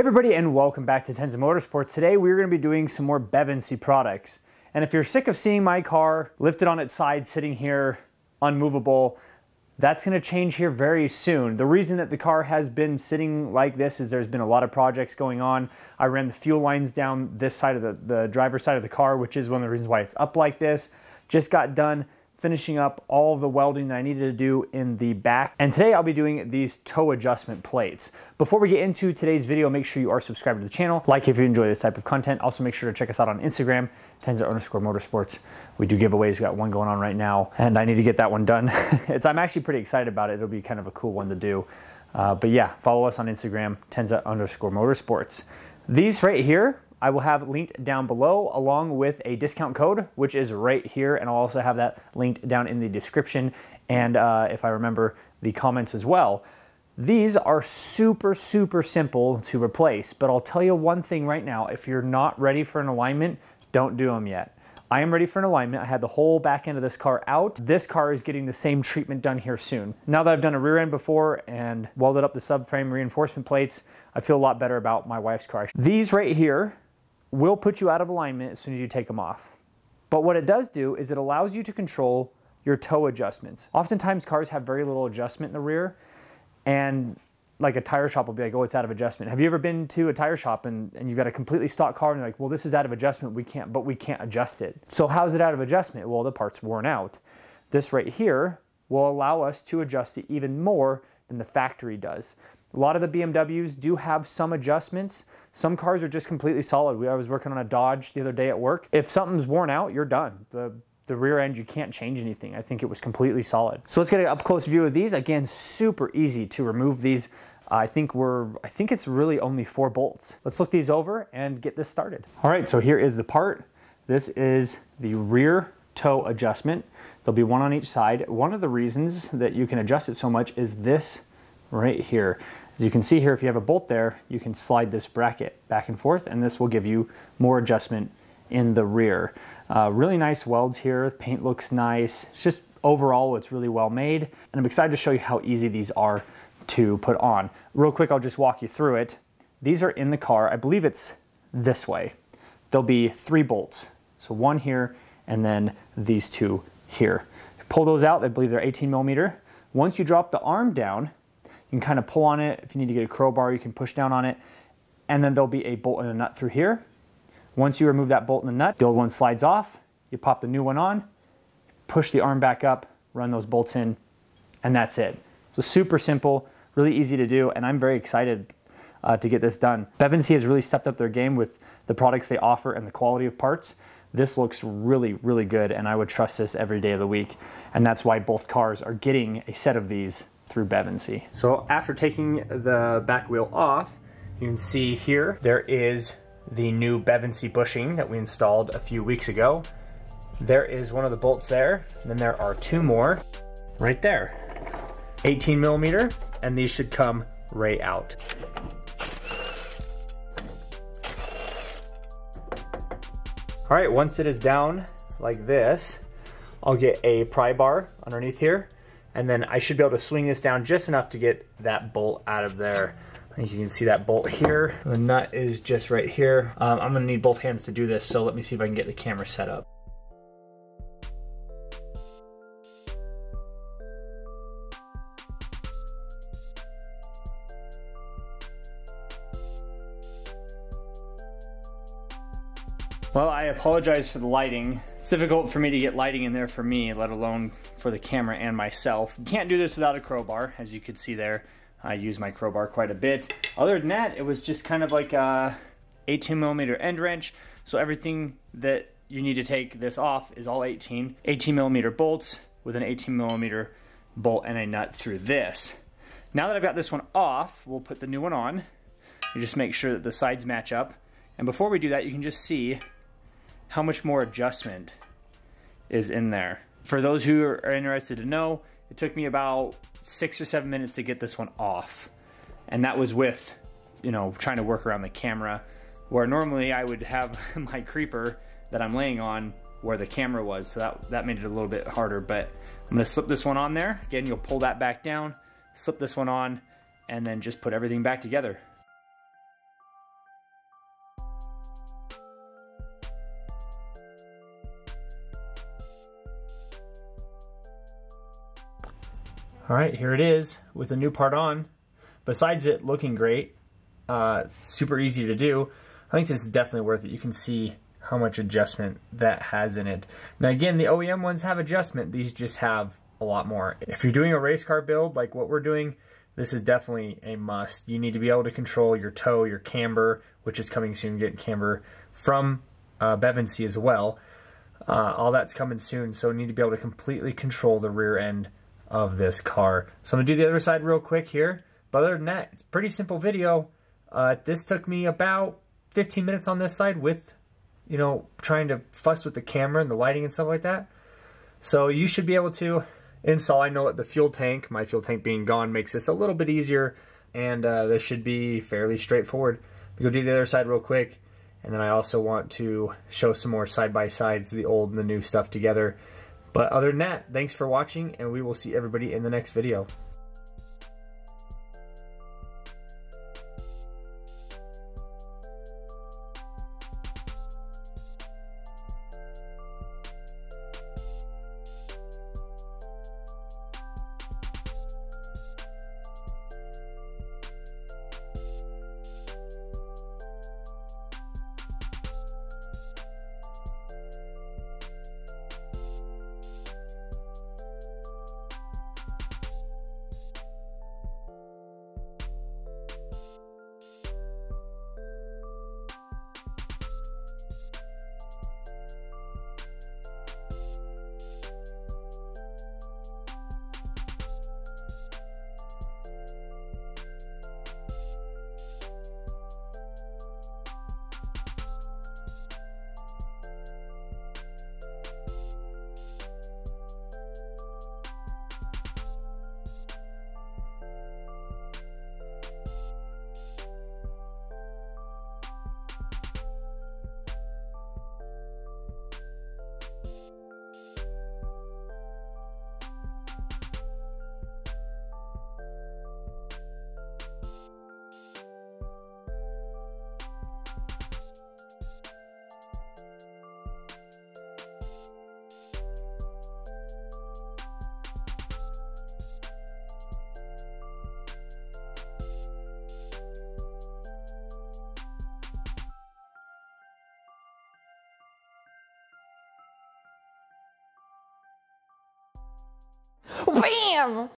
Hey everybody and welcome back to Tenza Motorsports. Today we're going to be doing some more Bevinsee products. And if you're sick of seeing my car lifted on its side sitting here unmovable, that's going to change here very soon. The reason that the car has been sitting like this is there's been a lot of projects going on. I ran the fuel lines down this side of the, the driver's side of the car, which is one of the reasons why it's up like this. Just got done finishing up all the welding that I needed to do in the back. And today I'll be doing these toe adjustment plates. Before we get into today's video, make sure you are subscribed to the channel. Like if you enjoy this type of content. Also make sure to check us out on Instagram, Tenza underscore motorsports. We do giveaways. We got one going on right now and I need to get that one done. it's, I'm actually pretty excited about it. It'll be kind of a cool one to do. Uh, but yeah, follow us on Instagram, Tenza underscore motorsports. These right here I will have linked down below along with a discount code, which is right here. And I'll also have that linked down in the description and uh, if I remember the comments as well. These are super, super simple to replace, but I'll tell you one thing right now. If you're not ready for an alignment, don't do them yet. I am ready for an alignment. I had the whole back end of this car out. This car is getting the same treatment done here soon. Now that I've done a rear end before and welded up the subframe reinforcement plates, I feel a lot better about my wife's car. These right here will put you out of alignment as soon as you take them off. But what it does do is it allows you to control your toe adjustments. Oftentimes cars have very little adjustment in the rear and like a tire shop will be like, oh, it's out of adjustment. Have you ever been to a tire shop and, and you've got a completely stock car and you're like, well, this is out of adjustment, we can't, but we can't adjust it. So how's it out of adjustment? Well, the part's worn out. This right here will allow us to adjust it even more than the factory does. A lot of the BMWs do have some adjustments. Some cars are just completely solid. I was working on a Dodge the other day at work. If something's worn out, you're done. The the rear end, you can't change anything. I think it was completely solid. So let's get an up close view of these. Again, super easy to remove these. I think we're, I think it's really only four bolts. Let's look these over and get this started. All right, so here is the part. This is the rear toe adjustment. There'll be one on each side. One of the reasons that you can adjust it so much is this right here. As you can see here, if you have a bolt there, you can slide this bracket back and forth and this will give you more adjustment in the rear. Uh, really nice welds here, paint looks nice. It's just overall, it's really well made. And I'm excited to show you how easy these are to put on. Real quick, I'll just walk you through it. These are in the car, I believe it's this way. There'll be three bolts. So one here and then these two here. Pull those out, I believe they're 18 millimeter. Once you drop the arm down, you can kind of pull on it. If you need to get a crowbar, you can push down on it. And then there'll be a bolt and a nut through here. Once you remove that bolt and the nut, the old one slides off. You pop the new one on, push the arm back up, run those bolts in, and that's it. So super simple, really easy to do, and I'm very excited uh, to get this done. Bevinsee has really stepped up their game with the products they offer and the quality of parts. This looks really, really good, and I would trust this every day of the week. And that's why both cars are getting a set of these through Bevinsee. So after taking the back wheel off, you can see here, there is the new Bevinsee bushing that we installed a few weeks ago. There is one of the bolts there, then there are two more right there. 18 millimeter, and these should come right out. All right, once it is down like this, I'll get a pry bar underneath here and then I should be able to swing this down just enough to get that bolt out of there. As you can see that bolt here. The nut is just right here. Um, I'm gonna need both hands to do this, so let me see if I can get the camera set up. Well, I apologize for the lighting. It's difficult for me to get lighting in there for me, let alone for the camera and myself. Can't do this without a crowbar, as you can see there. I use my crowbar quite a bit. Other than that, it was just kind of like a 18 millimeter end wrench. So everything that you need to take this off is all 18. 18 millimeter bolts with an 18 millimeter bolt and a nut through this. Now that I've got this one off, we'll put the new one on. You just make sure that the sides match up. And before we do that, you can just see how much more adjustment is in there. For those who are interested to know, it took me about six or seven minutes to get this one off. And that was with, you know, trying to work around the camera, where normally I would have my creeper that I'm laying on where the camera was. So that, that made it a little bit harder, but I'm gonna slip this one on there. Again, you'll pull that back down, slip this one on, and then just put everything back together. All right, here it is with a new part on. Besides it looking great, uh, super easy to do, I think this is definitely worth it. You can see how much adjustment that has in it. Now again, the OEM ones have adjustment. These just have a lot more. If you're doing a race car build like what we're doing, this is definitely a must. You need to be able to control your toe, your camber, which is coming soon, get camber from uh, as well. Uh, all that's coming soon, so you need to be able to completely control the rear end of this car. So I'm going to do the other side real quick here. But other than that, it's pretty simple video. Uh, this took me about 15 minutes on this side with, you know, trying to fuss with the camera and the lighting and stuff like that. So you should be able to install. I know that the fuel tank, my fuel tank being gone, makes this a little bit easier. And uh, this should be fairly straightforward. We go do the other side real quick. And then I also want to show some more side-by-sides, the old and the new stuff together. But other than that, thanks for watching, and we will see everybody in the next video. mesmo.